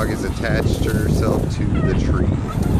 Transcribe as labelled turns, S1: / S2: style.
S1: dog attached herself to the tree.